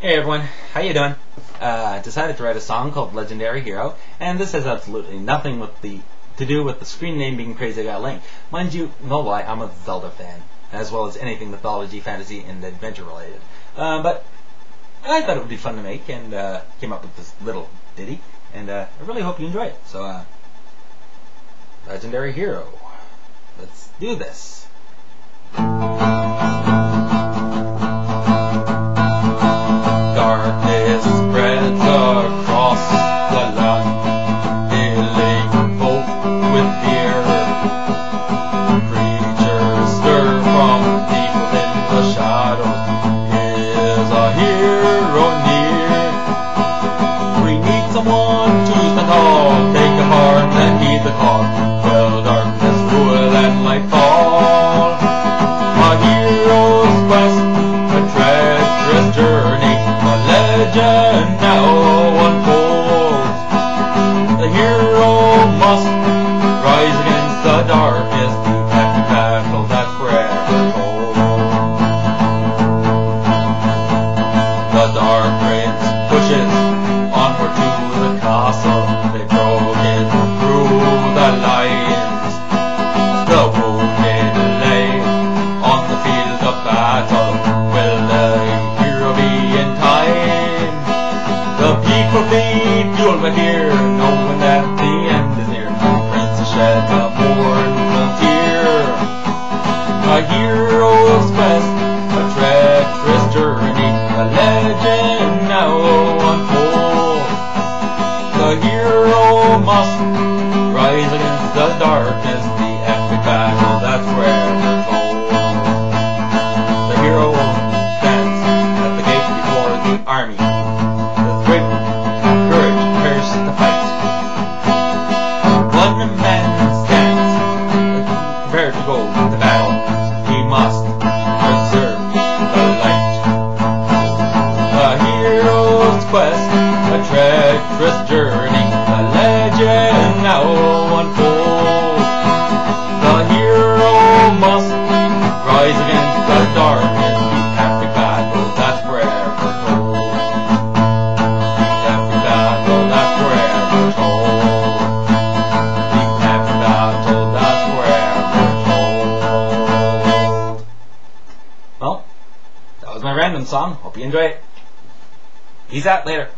Hey everyone, how you doing? Uh, decided to write a song called Legendary Hero, and this has absolutely nothing with the to do with the screen name being Crazy Got Link. Mind you, no lie, I'm a Zelda fan, as well as anything mythology, fantasy, and adventure related. Uh, but I thought it would be fun to make, and uh, came up with this little ditty, and uh, I really hope you enjoy it. So, uh, Legendary Hero, let's do this. Against A hero's quest, a treacherous journey, a legend now unfolds. The hero must rise against the darkness, the epic battle that's forever told. The hero stands at the gate before the army. Hero's quest, a treacherous journey, a legend now unfolds. The hero must rise against the darkness, the battle that's forever told. The battle that's forever told. The battle that's forever told. Well, that was my random song. Hope you enjoy it. Peace out later.